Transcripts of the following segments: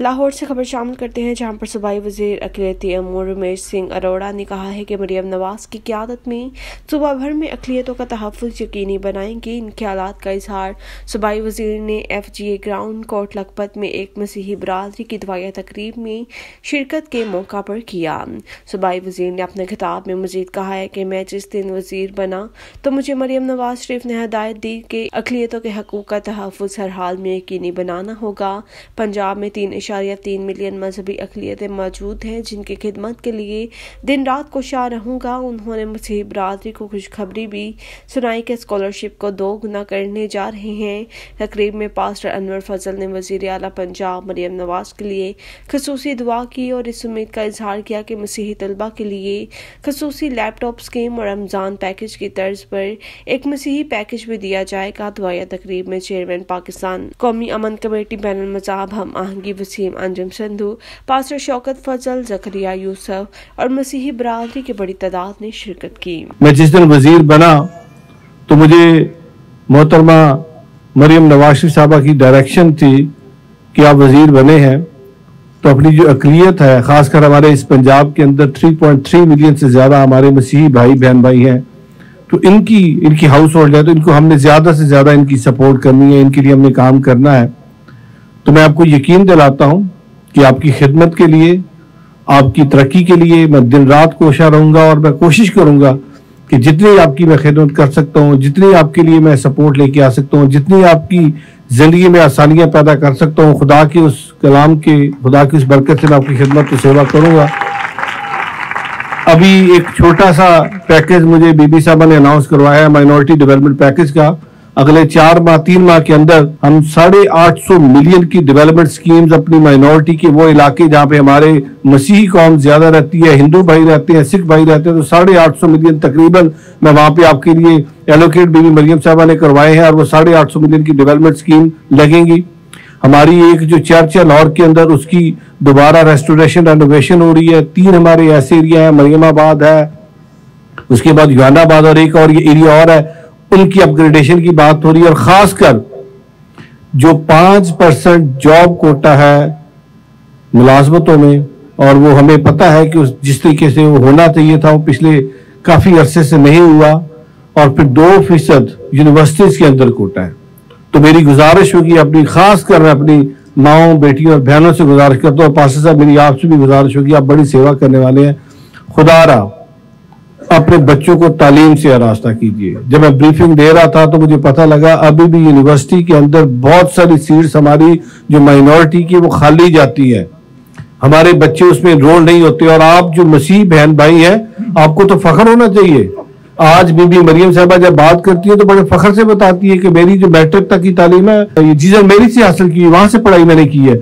लाहौर से खबर शामिल करते हैं, जहाँ पर सूबाई वज़ीर अकलीती अमूर रमेश सिंह अरोड़ा ने कहा है कि मरियम नवाज़ की क्यादत में सुबह भर में अकलीतों का तहफ़ यकीनी बनाएँगे। इन ख्याल का इजहार सूबाई वज़ीर ने F G A ground Kot Lakhpat में एक मसीही बरदरी की दवाया तकरीब में शिरकत के मौका पर किया। सूबाई वज़ीर ने अपने खिताब में मजीद कहा है कि मैं जिस दिन वज़ीर बना तो मुझे मरियम नवाज़ शरीफ ने हदायत दी कि अकलीतों के हकूक का तहफ़ हर हाल में यकीनी बनाना होगा। पंजाब में तीन इशारिया तीन मिलियन मजहबी अकलीतें मौजूद हैं, जिनकी खिदमत के लिए दिन रात कोशा रहूँगा। उन्होंने मसीह बरदरी को खुशखबरी भी सुनाई कि स्कॉलरशिप को दो गुना करने जा रहे हैं। तकरीब में पास्टर अनवर फजल ने वज़ीर अला पंजाब मरियम नवाज़ के लिए खसूसी दुआ की और इस उम्मीद का इजहार किया कि मसीही तलबा के लिए खसूसी लैपटॉप स्कीम और रमज़ान पैकेज की तर्ज पर एक मसीही पैकेज भी दिया जाएगा। दुआया तकरीब में चेयरमैन पाकिस्तान कौमी अमन कमेटी बैन मजाब, हम आहंगी वसीम अंजम संधु, पास्टर शौकत फजल, जकरिया यूसफ और मसीही बरादरी की बड़ी तादाद ने शिरकत की। मैं जिस दिन वज़ीर बना तो मुझे मोहतरमा मरियम नवाज़ साहबा की डायरेक्शन थी कि आप वज़ीर बने हैं तो अपनी जो अकलीत है, खासकर हमारे इस पंजाब के अंदर 3.3 मिलियन से ज़्यादा हमारे मसीही भाई, बहन भाई हैं तो इनकी इनकी हाउस होल्ड है तो इनको हमने ज़्यादा से ज़्यादा इनकी सपोर्ट करनी है, इनके लिए हमने काम करना है। तो मैं आपको यकीन दिलाता हूँ कि आपकी खिदमत के लिए, आपकी तरक्की के लिए मैं दिन रात कोशा रहूँगा और मैं कोशिश करूँगा कि जितनी आपकी मैं खिदमत कर सकता हूँ, जितनी आपके लिए मैं सपोर्ट लेके आ सकता हूँ, जितनी आपकी ज़िंदगी में आसानियाँ पैदा कर सकता हूँ, खुदा के उस कलाम के, खुदा की उस बरकत से मैं आपकी खिदमत की सेवा करूँगा। अभी एक छोटा सा पैकेज मुझे बीबी साहबा ने अनाउंस करवाया है माइनॉरिटी डेवलपमेंट पैकेज का। अगले चार माह, तीन माह के अंदर हम साढ़े आठ सौ मिलियन की डेवलपमेंट स्कीम्स अपनी माइनॉरिटी के वो इलाके जहाँ पे हमारे मसीही कौम ज़्यादा रहती है, हिंदू भाई रहते हैं, सिख भाई रहते हैं तो साढ़े आठ सौ मिलियन तकरीबन मैं वहाँ पे आपके लिए एलोकेट बीबी मरियम साहबा ने करवाए हैं और वो साढ़े आठ सौ मिलियन की डेवलपमेंट स्कीम लगेंगी। हमारी एक जो चर्च है लाहौर के अंदर उसकी दोबारा रेस्टोरेशन रेनोवेशन हो रही है। तीन हमारे ऐसे एरिया है, मरियमाबाद है, उसके बाद युगानाबाद और एक और ये एरिया और है। उनकी अपग्रेडेशन की बात हो रही है और खासकर जो पाँच परसेंट जॉब कोटा है मुलाजमतों में, और वो हमें पता है कि उस जिस तरीके से वो होना चाहिए था, वो पिछले काफ़ी अरसे से नहीं हुआ, और फिर दो फ़ीसद यूनिवर्सिटीज के अंदर कोटा है। तो मेरी गुजारिश होगी, अपनी खास कर मैं अपनी माओ, बेटियों और बहनों से गुजारिश करता हूँ पास साहब, मेरी आपसे भी गुजारिश होगी, आप बड़ी सेवा करने वाले हैं। खुदा रहा अपने बच्चों को तालीम से आरास्ता कीजिए। जब मैं ब्रीफिंग दे रहा था तो मुझे पता लगा अभी भी यूनिवर्सिटी के अंदर बहुत सारी सीट्स हमारी जो माइनॉरिटी की, वो खाली जाती है। हमारे बच्चे उसमें रोल नहीं होते और आप जो मसीह बहन भाई हैं, आपको तो फख्र होना चाहिए। आज बीबी मरियम साहबा जब बात करती है तो बड़े फख्र से बताती है कि मेरी जो मैट्रिक तक की तालीम है, ये चीज़ें मेरी से हासिल की, वहाँ से पढ़ाई मैंने की है।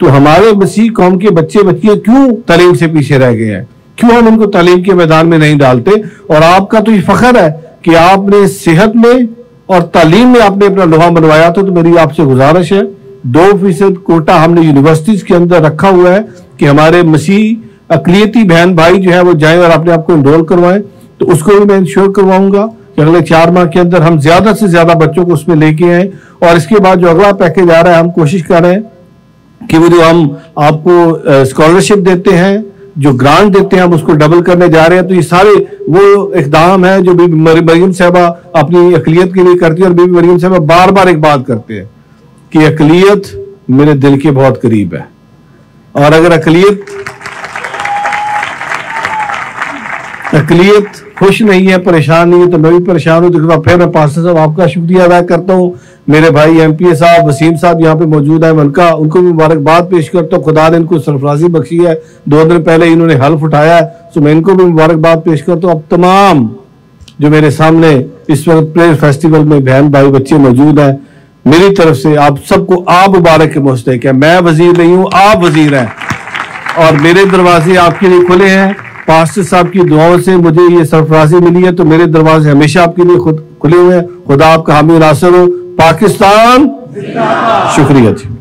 तो हमारे मसीह कौम के बच्चे बच्चियाँ क्यों तालीम से पीछे रह गए हैं? क्यों हम इनको तालीम के मैदान में नहीं डालते? और आपका तो ये फखर है कि आपने सेहत में और तालीम में आपने अपना लोहा बनवाया था तो मेरी आपसे गुजारिश है, दो फ़ीसद कोटा हमने यूनिवर्सिटीज के अंदर रखा हुआ है कि हमारे मसीह अकलीती बहन भाई जो है वो जाए और अपने आप को इनरोल करवाएँ। तो उसको भी मैं इंश्योर करवाऊँगा कि अगले चार माह के अंदर हम ज़्यादा से ज़्यादा बच्चों को उसमें लेके आए। और इसके बाद जो अगला पैकेज आ रहा है, हम कोशिश कर रहे हैं कि वो जो हम आपको स्कॉलरशिप देते हैं जो ग्रांट देते हैं हम उसको डबल करने जा रहे हैं तो ये सारे वो इकदाम है जो बीबी मरियम साहबा अपनी अकलीत के लिए करती है और बीबी मरियम साहबा बार बार एक बात करते हैं कि अकलीत मेरे दिल के बहुत करीब है। और अगर अकलीत अकलीत खुश नहीं है, परेशान नहीं है तो मैं भी परेशान हूँ। तो फिर मैं पास्टर साहब आपका शुक्रिया अदा करता हूँ। मेरे भाई एम पी ए साहब, वसीम साहब यहाँ पे मौजूद है उनका उनको भी मुबारकबाद पेश करता हूँ। खुदा ने इनको सरफराजी बख्शी है। दो दिन पहले इन्होंने हल्फ उठाया है तो मैं इनको भी मुबारकबाद पेश करता हूँ। अब तमाम जो मेरे सामने इस वक्त प्रेयर फेस्टिवल में बहन भाई बच्चे मौजूद हैं, मेरी तरफ़ से आप सबको आप मुबारक के मुस्तक है। मैं वज़ीर नहीं हूँ, आप वज़ीर हैं। और मेरे दरवाजे आपके लिए खुले हैं। पास्टर साहब की दुआओं से मुझे ये सरफराजी मिली है तो मेरे दरवाजे हमेशा आपके लिए खुद खुले हुए हैं। खुदा आपका हामी नासर हो। पाकिस्तान। शुक्रिया जी।